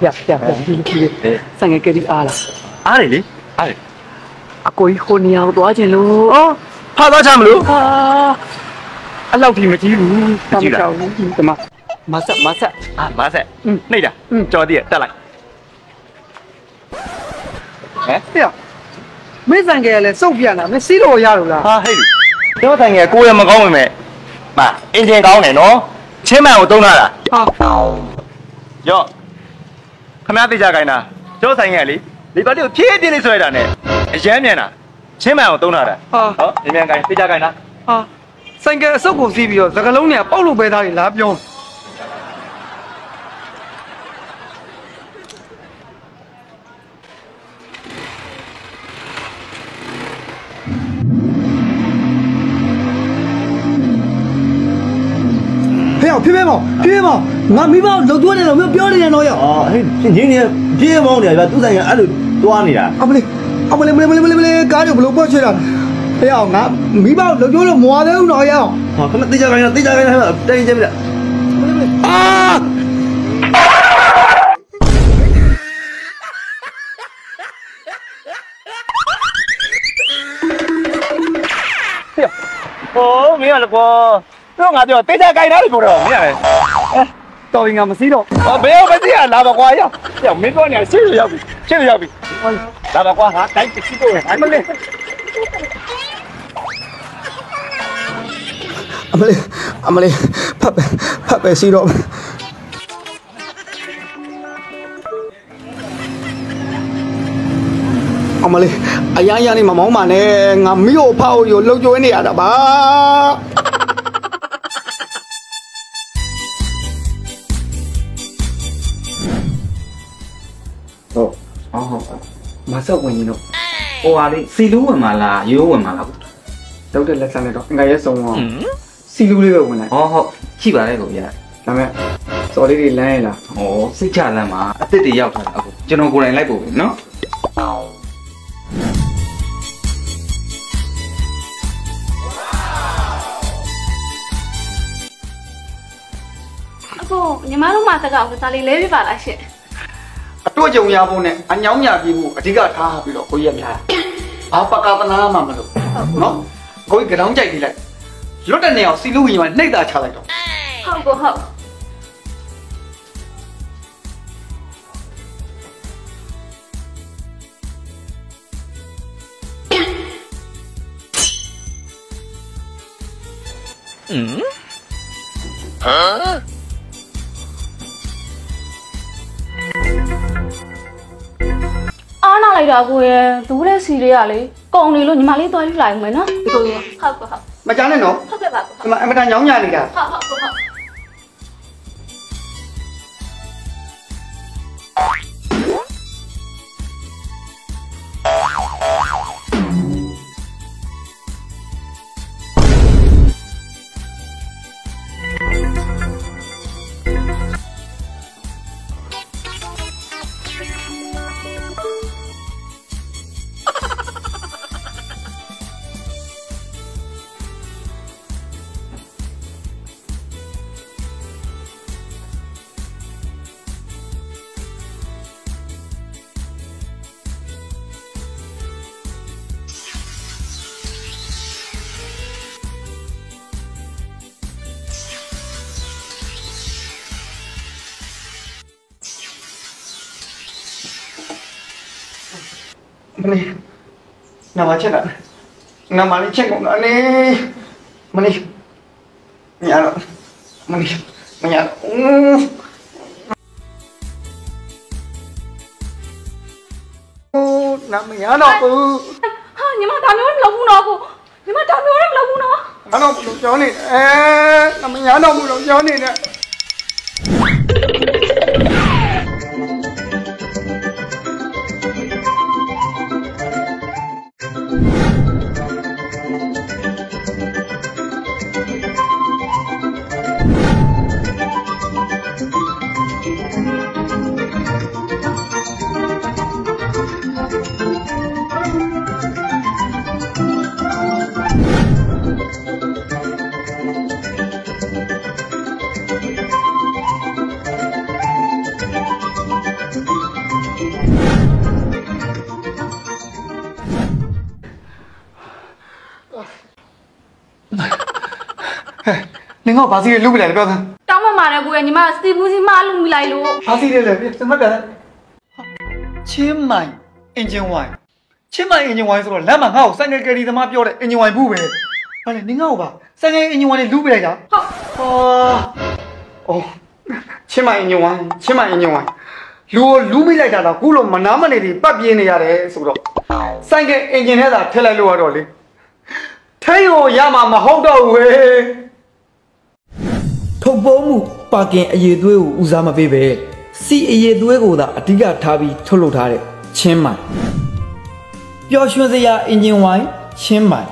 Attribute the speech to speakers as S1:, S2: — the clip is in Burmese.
S1: ပြပြပြဒီလိုကြီးဆိုင်ငယ်ကလေးအားလား
S2: အားတယ်လေအားတယ်
S1: အကိုကြီးဟိုနေရာကိုသွားခြင်းလို့
S2: အော်ဖာသွားချမလို့
S1: ဟာအလောက်ထိမကြီးဘူးမကြီးလားဒီမှာမဆက်မဆက်
S2: အာမဆက်နှိမ့်တာကြော်တည့်တက်လိုက်ဟဲ့
S1: ပြမင်းဆိုင်ငယ်ကလည်းစုပ်ပြန်လာမင်းစီးလို့ရတော့လား
S2: ဟာဟဲ့ပြောဆိုင်ငယ်ကိုယ်ရမကောင်းပါနဲ့မအင်ဂျင်ကောင်းတယ်နော်ချင်းမှန်ကိုတုံးလာတာ
S1: ဟာ
S2: ရော့ ခမရသိကြခိုင်းတာကျောဆိုင်ငယ်လေဒီပါတီကိုဖြည်းဖြည်းလေးဆွဲတာနဲ့အရမ်းမြန်တာချင်းမှန်ကိုတုံးထားတာ
S1: ဟာ
S2: ဟောမြန်မြန်ခိုင်းသိကြခိုင်းတာ
S1: ဟာဆိုင်ကအစုပ်ကိုစီးပြီးတော့စကလုံးတွေကပေါက်လို့ပဲသားတွေလားပြော
S3: ရောက်ဖေဖေမောင်ဖေဖေမောင်ငါမိဘကိုလှုပ်သွင်းတယ်လို့မပြောနေတယ်တော့ရောက်
S4: အော်ဟဲ့ညင်းနေပြေးမောင်းနေတာဗျာသူ့ဆိုင်ကအဲ့လိုတွားနေတာ
S3: အမလေးအမလေးမလေးမလေးမလေးမလေးကားကြောင့်ဘလို့ပွက်ချေတာဟဲ့အောင်ငါမိဘကိုလှုပ်သွင်းလို့မွာသေးဘူးတော့ရောက်
S4: ဟာခဏတေးကြခိုင်းတာတေးကြခိုင်းတာတိုင်ကြပြီလား
S3: အာ
S2: ဟိုမင်းကလည်းကော တော့ငါပြောသိကြခိုင်းတာလေကိုတော့မင်းကလည်း
S1: တော်ရင်ကမစီးတော့
S2: ဟောဘယ်မသိရလာပါကွာရောက်ရောက်မင်းတော့နေရှင်းလို့ရောက်ပြီရှင်းလို့ရောက်ပြီလာပါကွာဟာတိုင်းကြည့်တော့ဟိုင်မလေး
S3: အမလေးအမလေးဖတ်ပဲဖတ်ပဲစီတော့အမလေးအရန်ရန်နေမမောင်းပါနဲ့ငါမိကိုဖောက်ကိုလှုပ်ကြွေးနေရတာပါ
S1: ဘာဆောက်ဝင်ကြီးတို့
S5: ဟိုဟာလေးစီလူးဝင်မှာလားရိုးဝင်မှာလားကို
S1: လောက်တဲ့လက်ဆံနဲ့တော့အင်္ဂါရဲဆုံးတော့စီလူးလေးပဲဝင်လိုက်
S5: ဟောဟုတ်ရှိပါလေကိုရ
S1: ဒါမဲ့စော်လေးတွေလမ်းရလား
S5: ဟောစိတ်ချလမ်းမှာအစ်စ်တွေရောက်ထားတာအခုကျွန်တော်ကိုယ်တိုင်လိုက်ပို့ပြီနော်
S6: အကိုညီမတို့မှာသက်ကဥစားလေးလဲပြပါလားရှင့်
S1: တွေ့အကြုံရဖို့နဲ့အညောင်းညာပြေးဖို့အဓိကထားပြီးတော့ကိုကြီးရများဘာပကပနာမှမလို့နော်ကိုကြီးကြောင်ကြိုက်ပြီးလိုက်လွတ်တဲ့နေအောင်စီလူကြီးမှာနှိပ်တာချလိုက်တော့
S6: ဟုတ်ကိုဟုတ်အားနာ လိုက်တာကိုရဲ့ဒူးတဲ့စီတွေကလေကုံနေလို့ညီမလေးသွားယူလိုက်မယ်နော်ဟုတ်ကဲ့ဟုတ်ကဲ့ဟုတ်
S1: မကြမ်းနဲ့နော်
S6: ဟုတ်ကဲ့ပါကို
S1: ဒီမှာအမတန်ညောင်းညာနေတာ
S6: ဟုတ်ဟုတ်ကိုဟုတ်
S1: မလေးနာမချက်တာနာမလေးချက်ကုန်တာလေမလေးမရတော့မလေးမရတော့ဦးဦးနာမရတော့ဘူး
S6: ဟာညီမဒါမျိုးမလုပ်ဘူးနော်ကိုညီမဒါမျိုးလည်းမလုပ်ဘူးနော်
S1: ငါတော့ဘယ်လိုပြောနေအဲနာမရတော့ဘူးလို့ပြောနေတယ် နင်ကဘာစီလူပလိုက်လဲပြောစမ်း
S6: တောင်းမမာတယ်ကိုရဲ့ညီမစီဘူးစီမလူမိလိုက်လို့
S1: ဘာစီလဲလဲပြစမ်းပြတယ်ချင်းမိုင်အင်ဂျင်ဝိုင်းချင်းမိုင်အင်ဂျင်ဝိုင်းဆိုတော့လမ်းမှာငါ့ကိုဆိုင်ကယ်ကယ်ရီသမားပြောတဲ့အင်ဂျင်ဝိုင်းဘူးပဲဟာလေနင်ငါ့ကိုပါဆိုင်ကယ်အင်ဂျင်ဝိုင်းနဲ့လူပလိုက်တာ
S6: ဟုတ်
S1: ဟာအော်ချင်းမိုင်အင်ဂျင်ဝိုင်းချင်းမိုင်အင်ဂျင်ဝိုင်းလူကိုလူမိလိုက်တာတော့ခုလိုမနာမနေပြီးပတ်ပြင်းနေရတယ်ဆိုတော့ဆိုင်ကယ်အင်ဂျင်ထဲသာထည့်လိုက်လို့ရတော့လေထိုင်းကိုရမှာမဟုတ်တော့ဘူးပဲ
S7: ထုတ်ပုံးမှုပါကင်အရေးသွေးကိုဦးစားမပေးပဲစီအရေးသွေးကိုသာအဓိကထားပြီးထုတ်လုပ်ထားတဲ့ချင်းမိုင်ပျော်ရွှင်စရာအင်ဂျင်ဝိုင်းချင်းမိုင်